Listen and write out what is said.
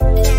Bye.